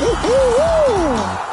Ooh, ooh, ooh.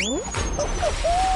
Uhum.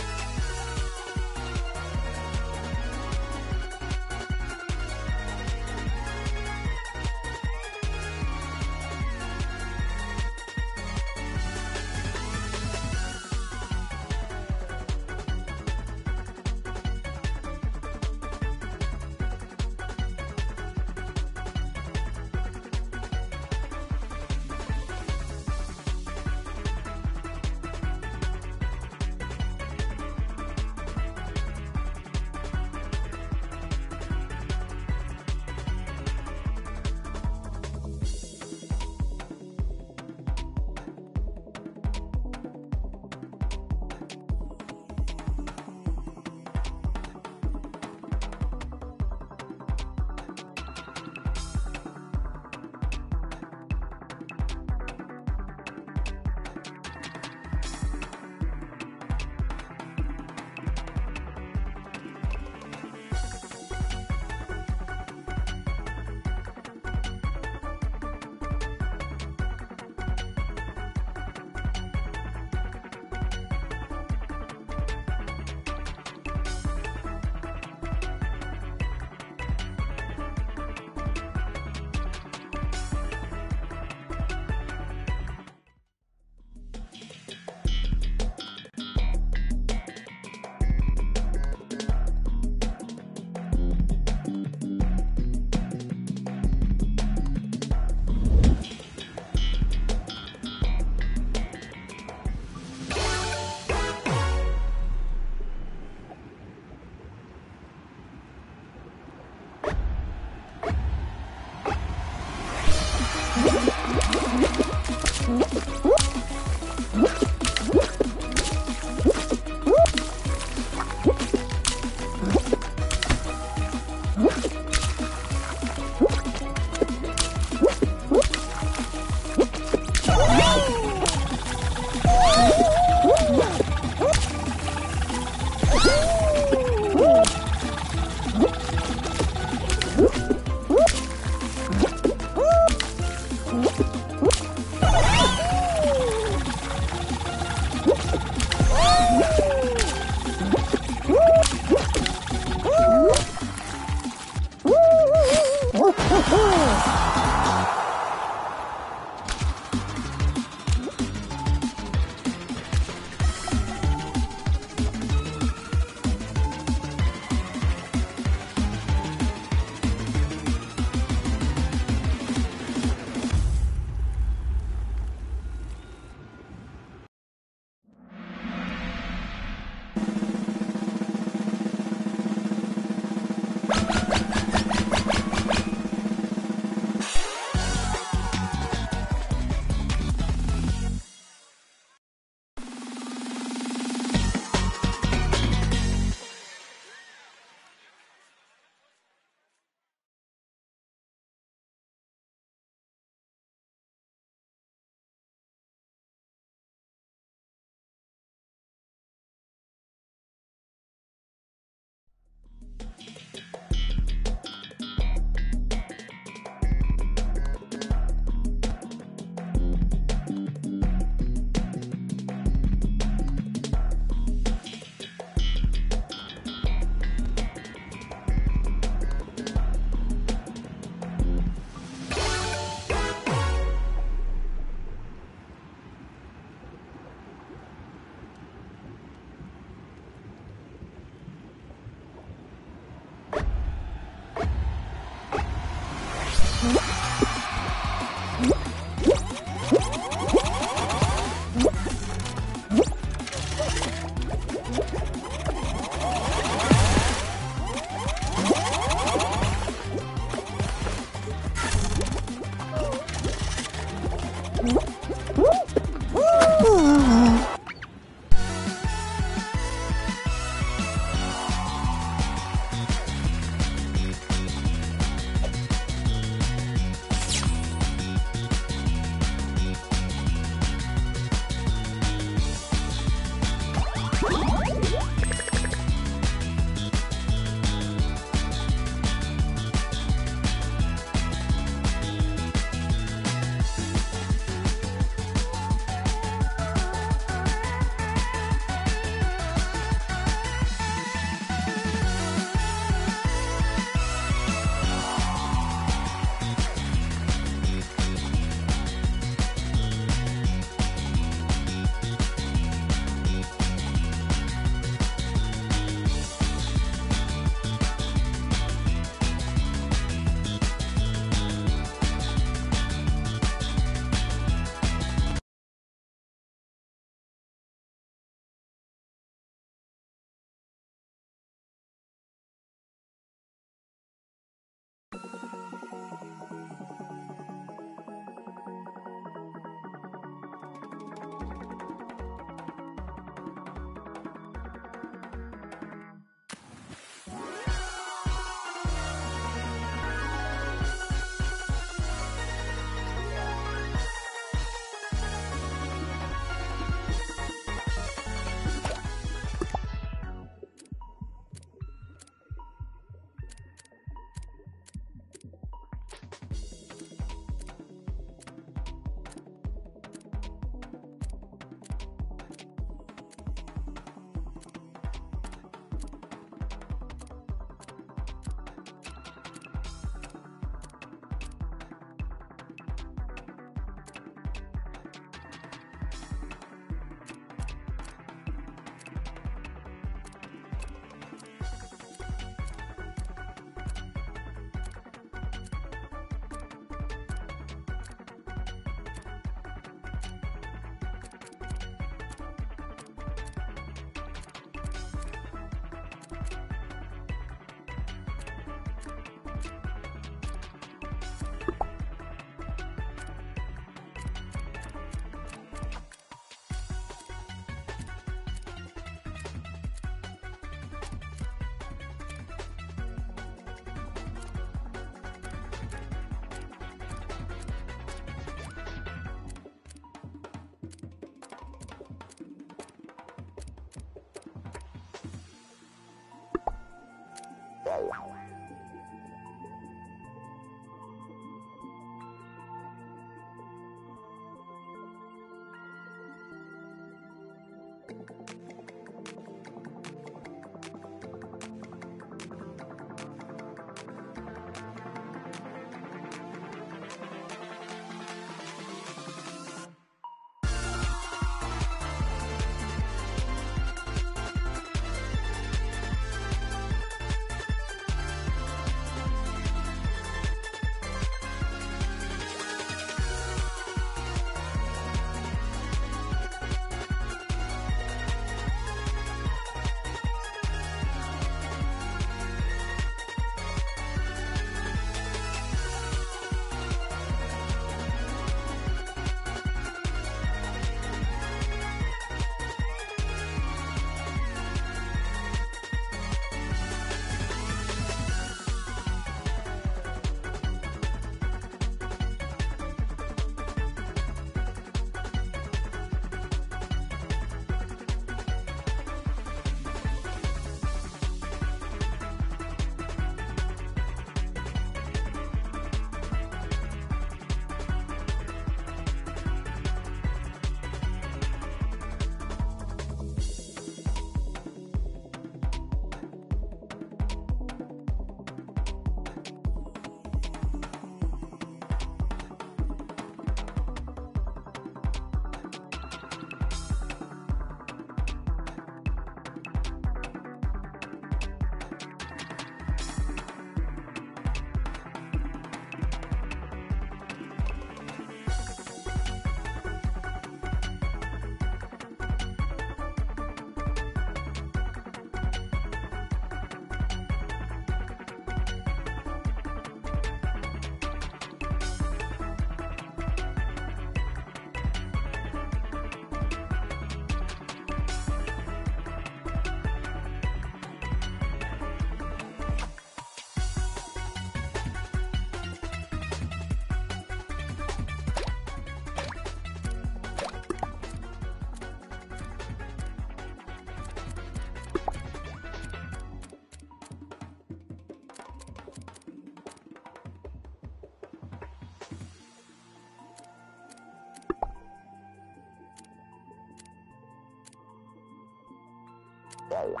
了。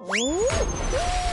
嗯嗯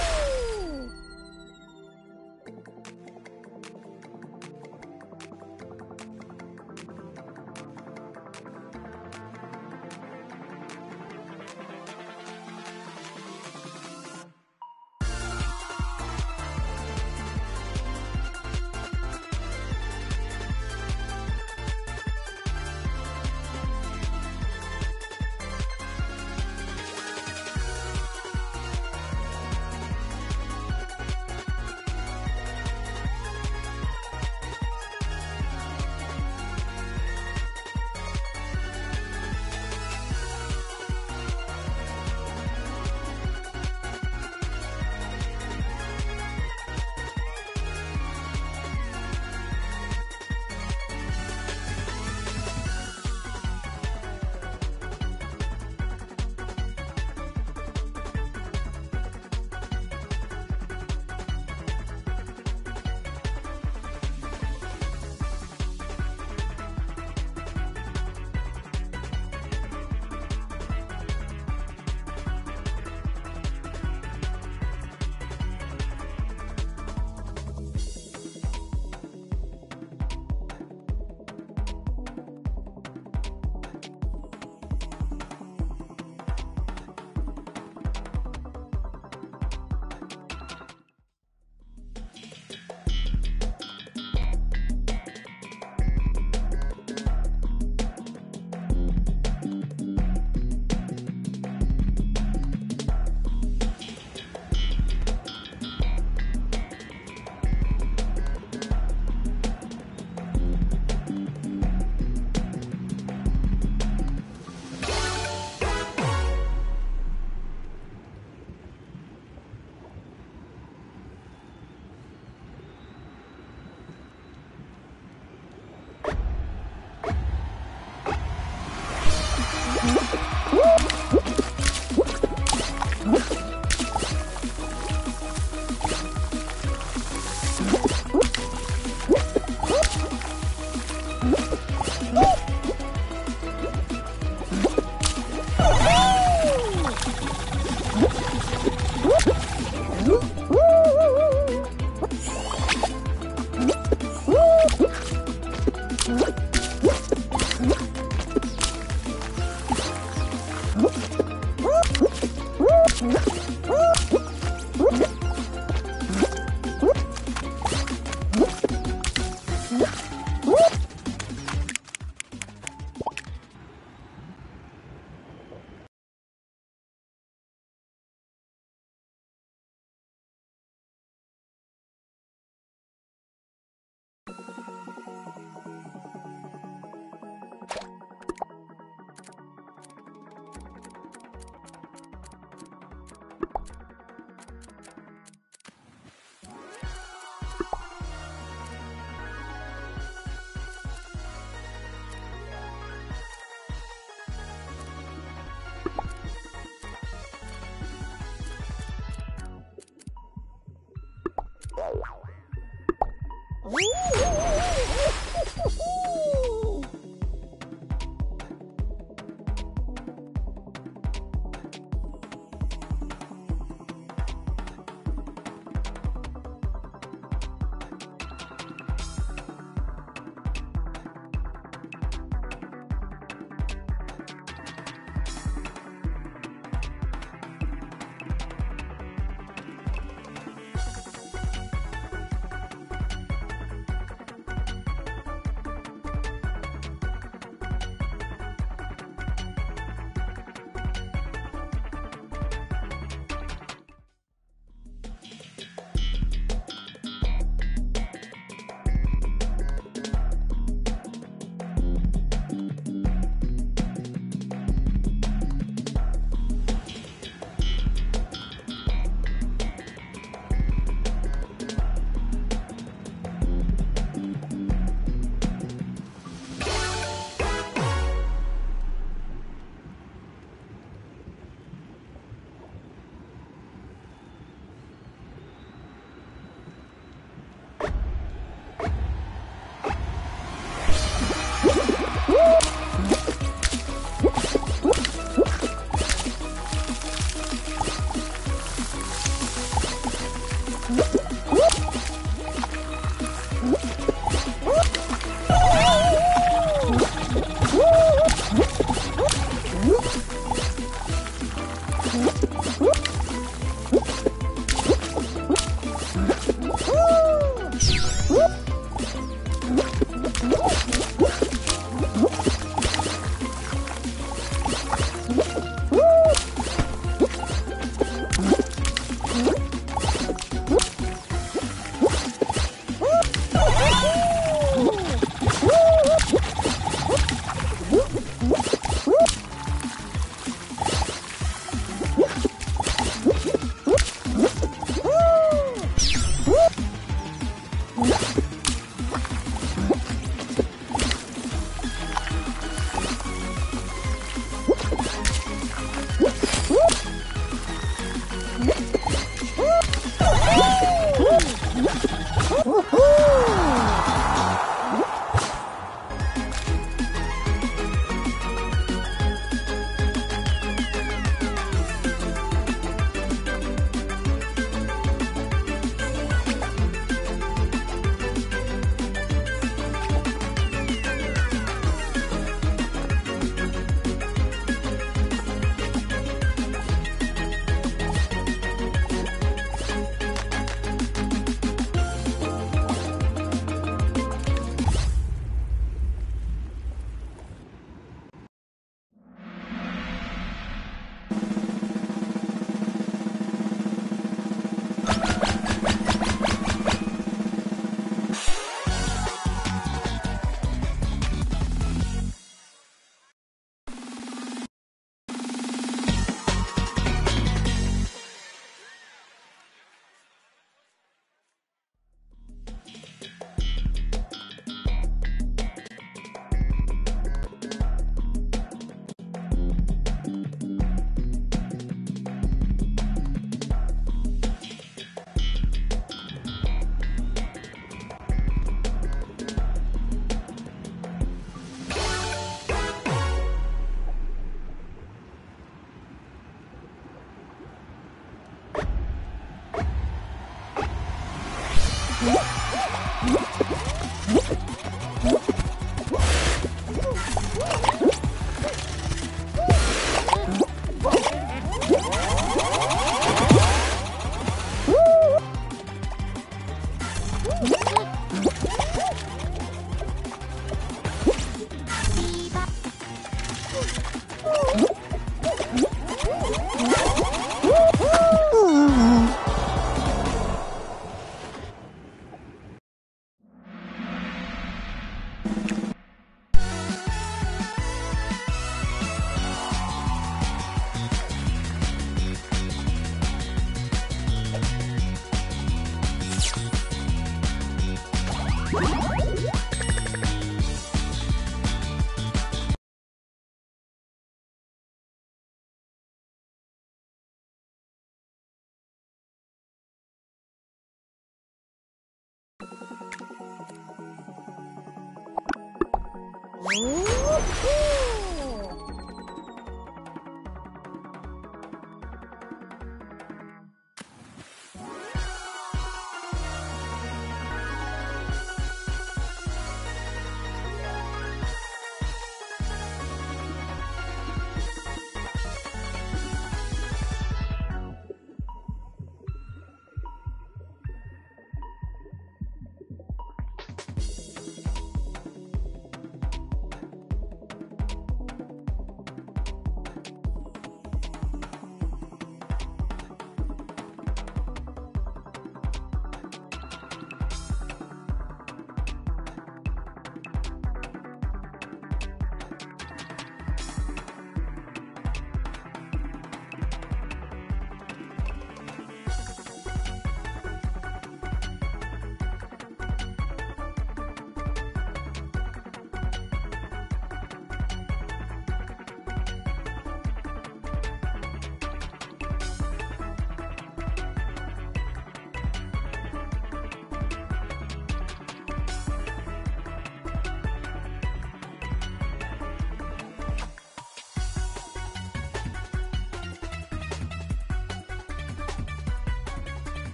Ooh.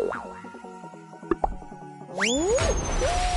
了。嗯嗯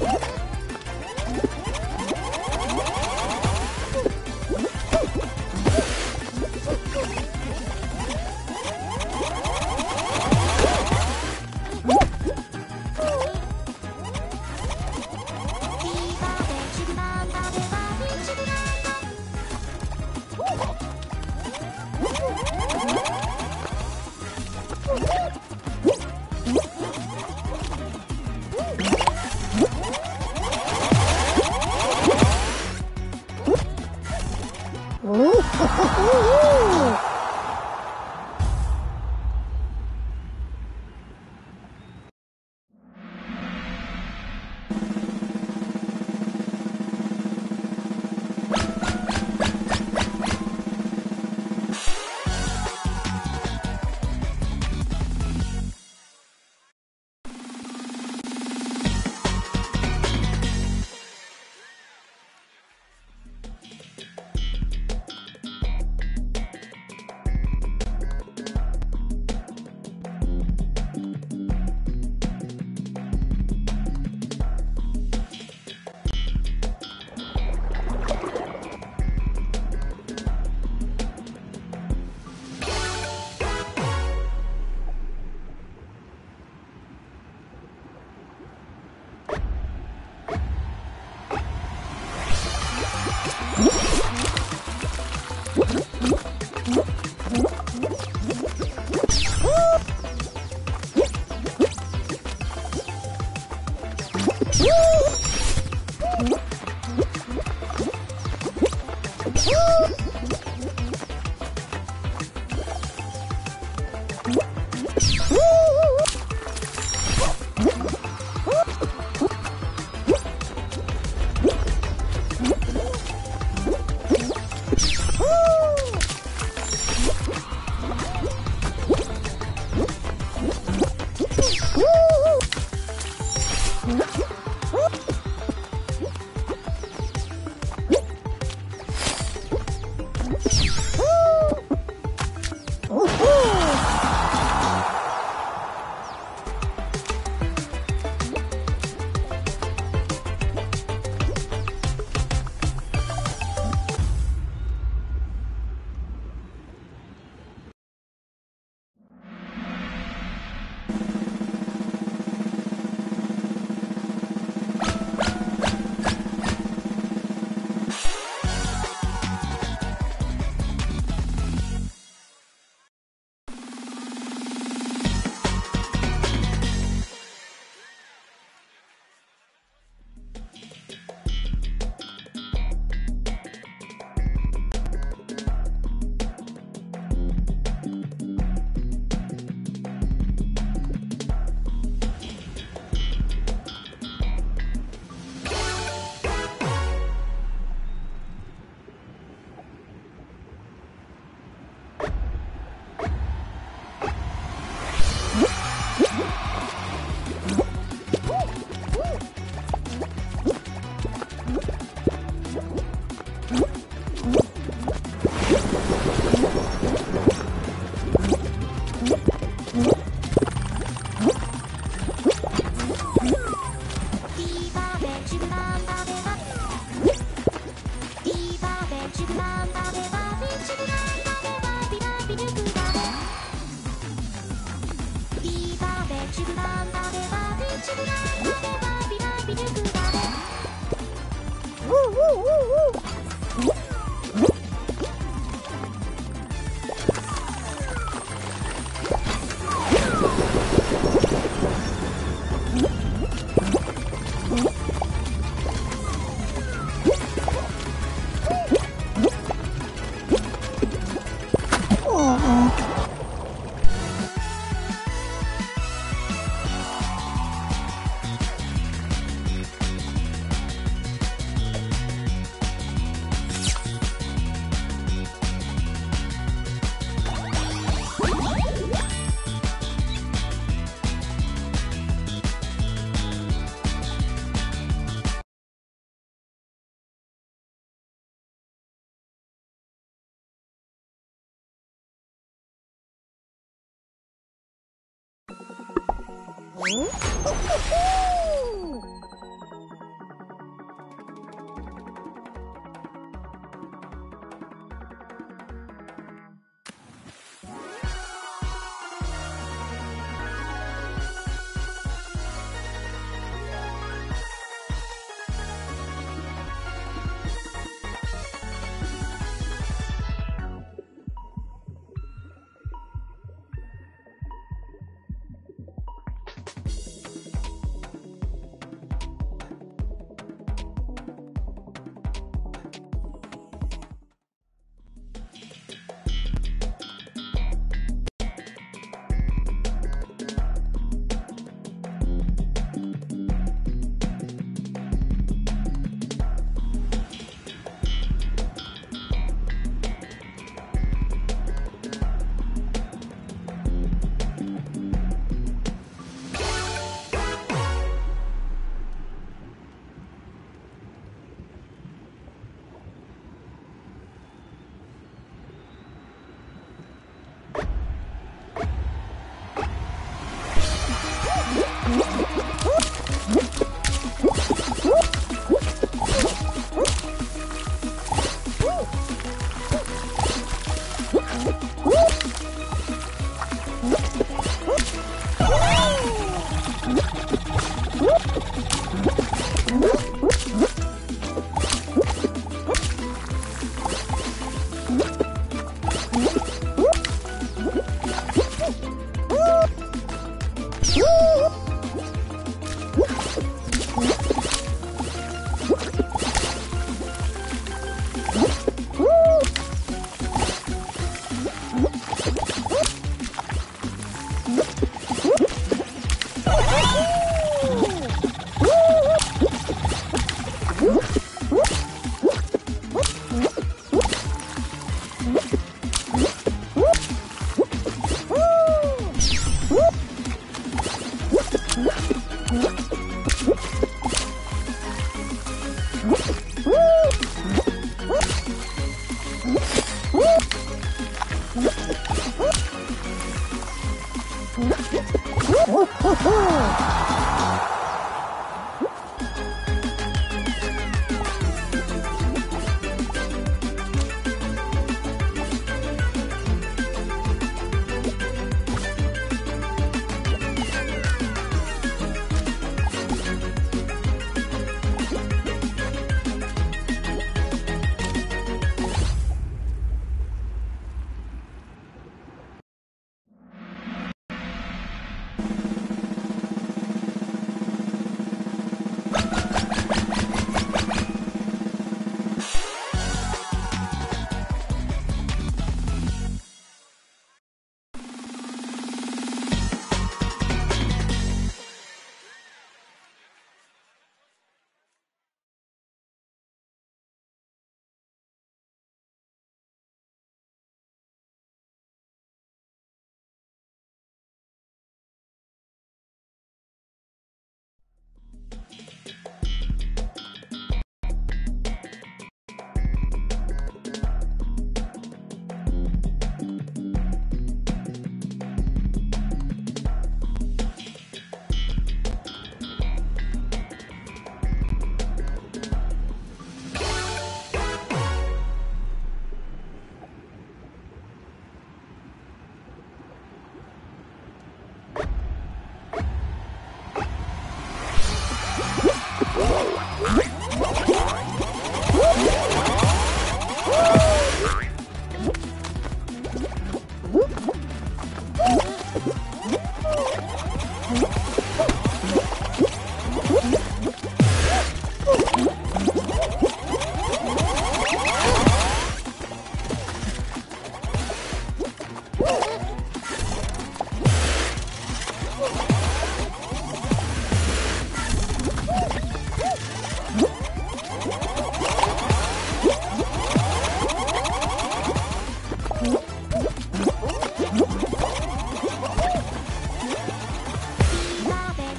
어?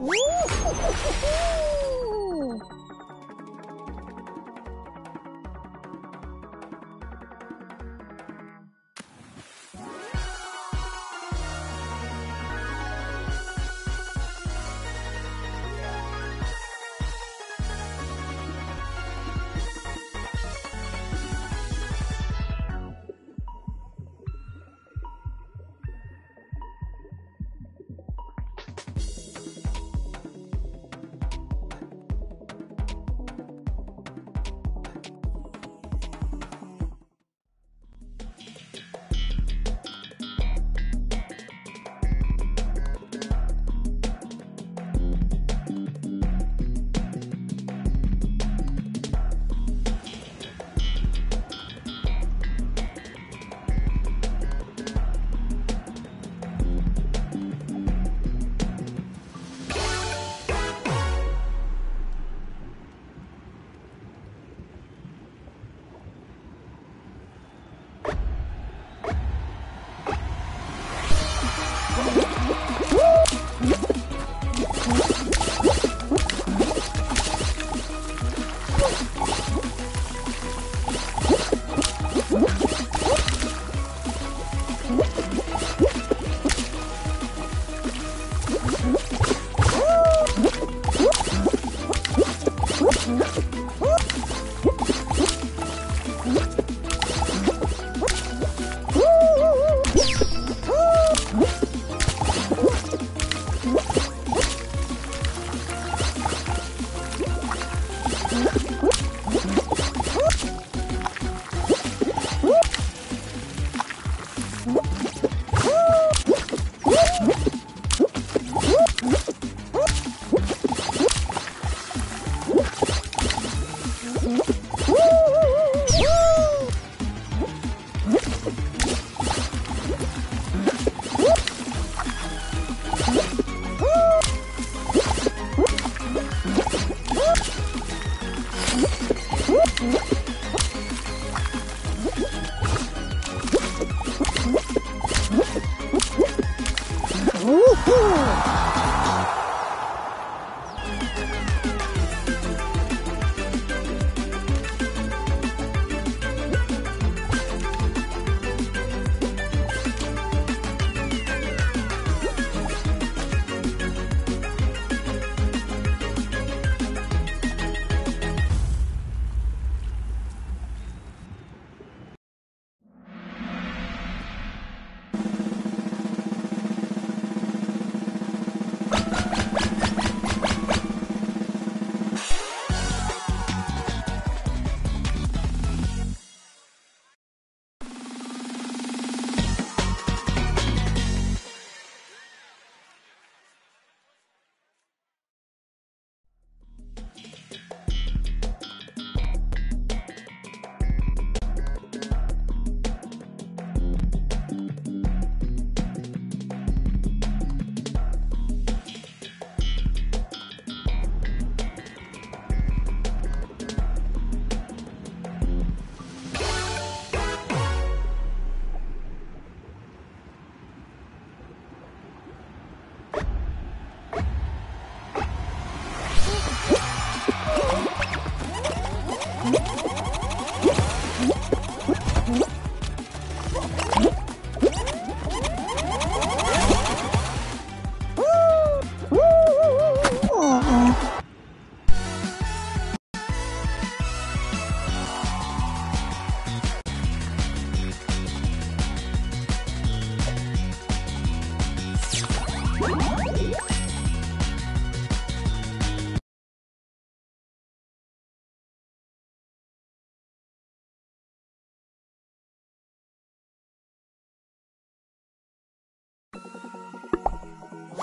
呜呼呼呼呼！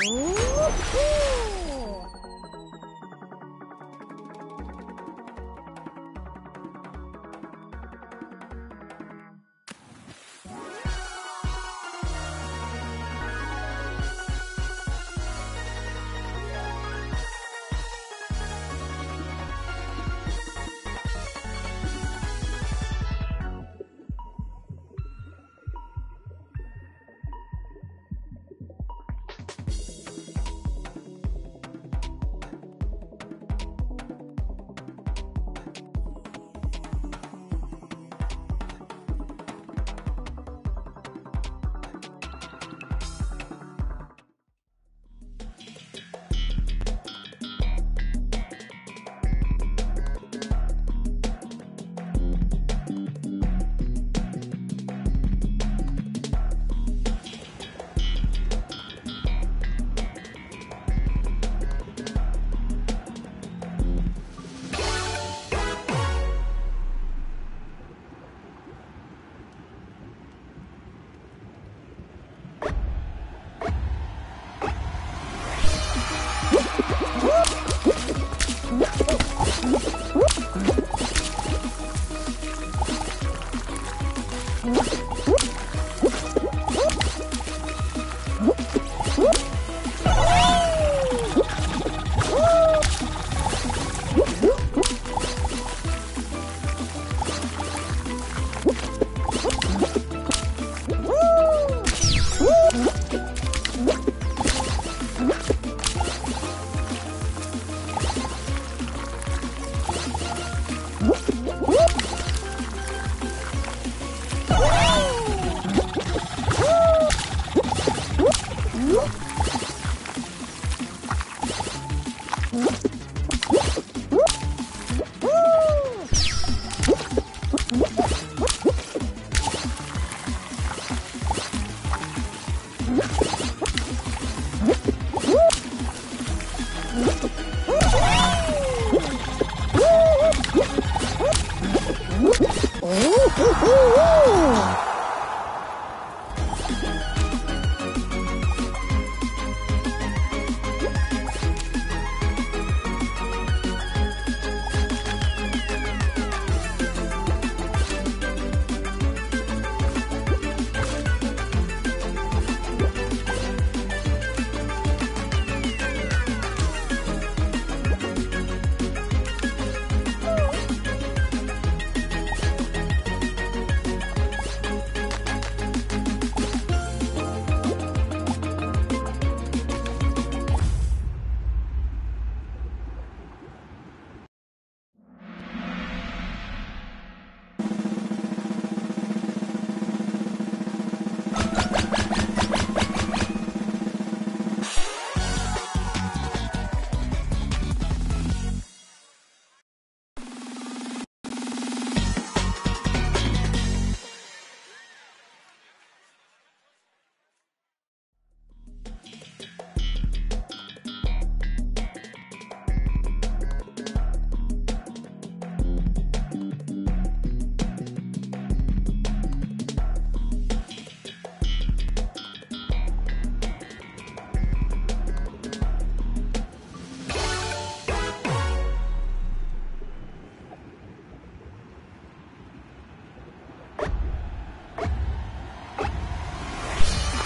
Ooh.